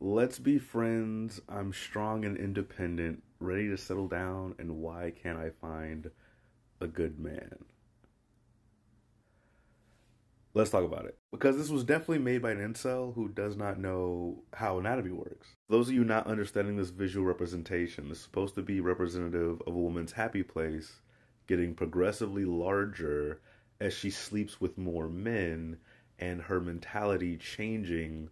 Let's be friends. I'm strong and independent, ready to settle down, and why can't I find a good man? Let's talk about it. Because this was definitely made by an incel who does not know how anatomy works. Those of you not understanding this visual representation, is supposed to be representative of a woman's happy place getting progressively larger as she sleeps with more men and her mentality changing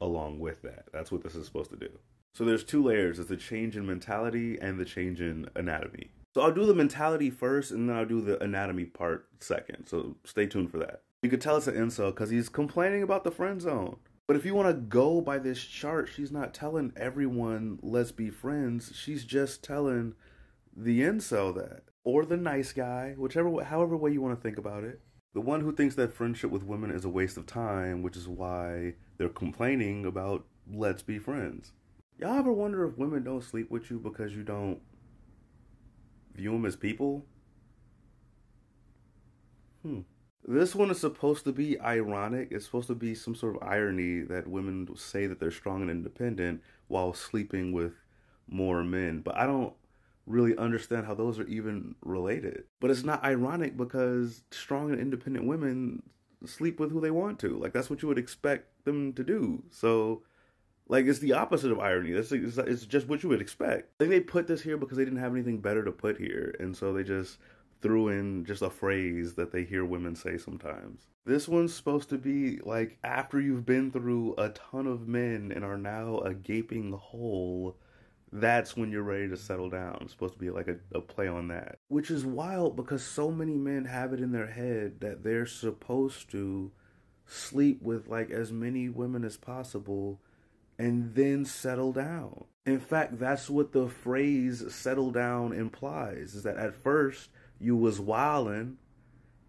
along with that. That's what this is supposed to do. So there's two layers. There's the change in mentality and the change in anatomy. So I'll do the mentality first and then I'll do the anatomy part second. So stay tuned for that. You could tell it's an incel because he's complaining about the friend zone. But if you want to go by this chart, she's not telling everyone, let's be friends. She's just telling the incel that. Or the nice guy, whichever, however way you want to think about it. The one who thinks that friendship with women is a waste of time, which is why they're complaining about let's be friends. Y'all ever wonder if women don't sleep with you because you don't view them as people? Hmm. This one is supposed to be ironic. It's supposed to be some sort of irony that women say that they're strong and independent while sleeping with more men. But I don't really understand how those are even related. But it's not ironic because strong and independent women sleep with who they want to. Like that's what you would expect them to do. So like it's the opposite of irony. That's it's just what you would expect. I think they put this here because they didn't have anything better to put here, and so they just threw in just a phrase that they hear women say sometimes. This one's supposed to be like after you've been through a ton of men and are now a gaping hole that's when you're ready to settle down. It's supposed to be like a, a, play on that. Which is wild because so many men have it in their head that they're supposed to sleep with like as many women as possible and then settle down. In fact, that's what the phrase settle down implies is that at first you was wildin'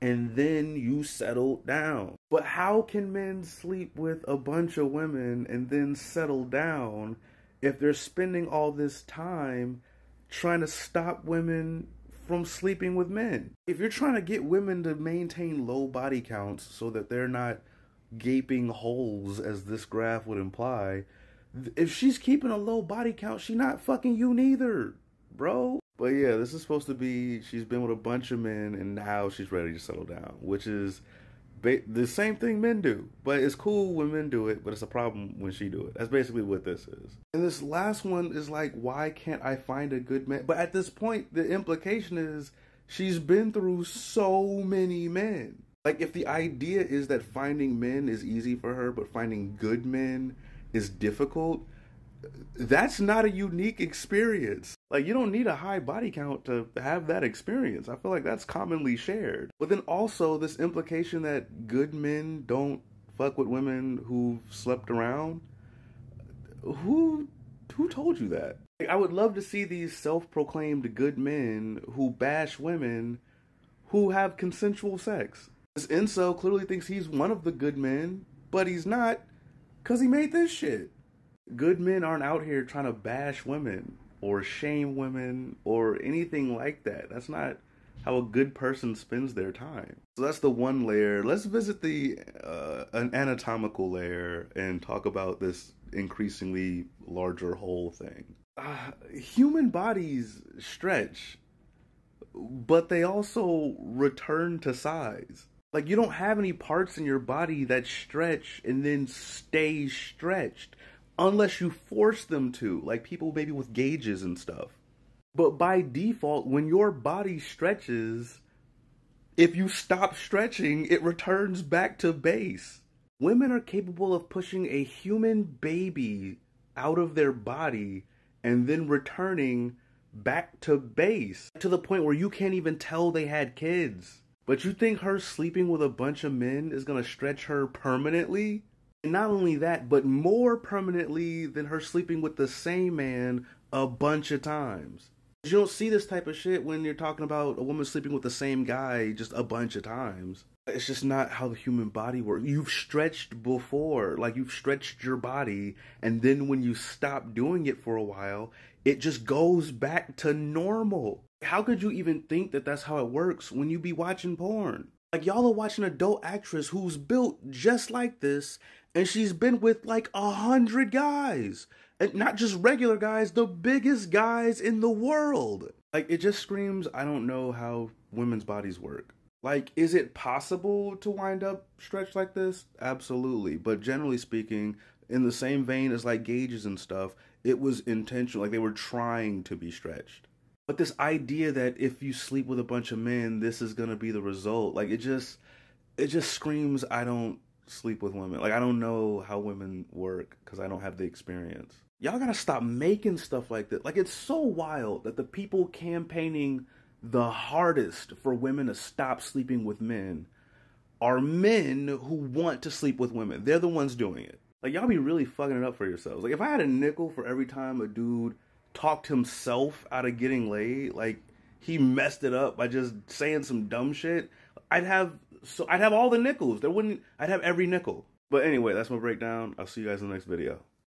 and then you settled down. But how can men sleep with a bunch of women and then settle down if they're spending all this time trying to stop women from sleeping with men. If you're trying to get women to maintain low body counts so that they're not gaping holes as this graph would imply, if she's keeping a low body count, she's not fucking you neither, bro. But yeah, this is supposed to be she's been with a bunch of men and now she's ready to settle down, which is the same thing men do, but it's cool when men do it, but it's a problem when she do it. That's basically what this is. And this last one is like, why can't I find a good man? But at this point, the implication is she's been through so many men. Like if the idea is that finding men is easy for her, but finding good men is difficult, that's not a unique experience. Like you don't need a high body count to have that experience. I feel like that's commonly shared. But then also this implication that good men don't fuck with women who've slept around. Who who told you that? I would love to see these self-proclaimed good men who bash women who have consensual sex. This incel clearly thinks he's one of the good men, but he's not cuz he made this shit good men aren't out here trying to bash women or shame women or anything like that. That's not how a good person spends their time. So that's the one layer. Let's visit the uh, an anatomical layer and talk about this increasingly larger whole thing. Uh, human bodies stretch, but they also return to size. Like you don't have any parts in your body that stretch and then stay stretched unless you force them to, like people maybe with gauges and stuff. But by default, when your body stretches, if you stop stretching, it returns back to base. Women are capable of pushing a human baby out of their body and then returning back to base to the point where you can't even tell they had kids. But you think her sleeping with a bunch of men is gonna stretch her permanently? And not only that, but more permanently than her sleeping with the same man a bunch of times. You don't see this type of shit when you're talking about a woman sleeping with the same guy just a bunch of times. It's just not how the human body works. You've stretched before, like you've stretched your body, and then when you stop doing it for a while, it just goes back to normal. How could you even think that that's how it works when you be watching porn? Like y'all are watching an adult actress who's built just like this And she's been with like a hundred guys. And not just regular guys, the biggest guys in the world. Like it just screams, I don't know how women's bodies work. Like, is it possible to wind up stretched like this? Absolutely. But generally speaking, in the same vein as like gauges and stuff, it was intentional. Like they were trying to be stretched. But this idea that if you sleep with a bunch of men, this is gonna be the result. Like it just it just screams I don't sleep with women. Like I don't know how women work because I don't have the experience. Y'all gotta stop making stuff like that. Like it's so wild that the people campaigning the hardest for women to stop sleeping with men are men who want to sleep with women. They're the ones doing it. Like y'all be really fucking it up for yourselves. Like if I had a nickel for every time a dude talked himself out of getting laid, like he messed it up by just saying some dumb shit, I'd have so I'd have all the nickels. There wouldn't I'd have every nickel. But anyway, that's my breakdown. I'll see you guys in the next video.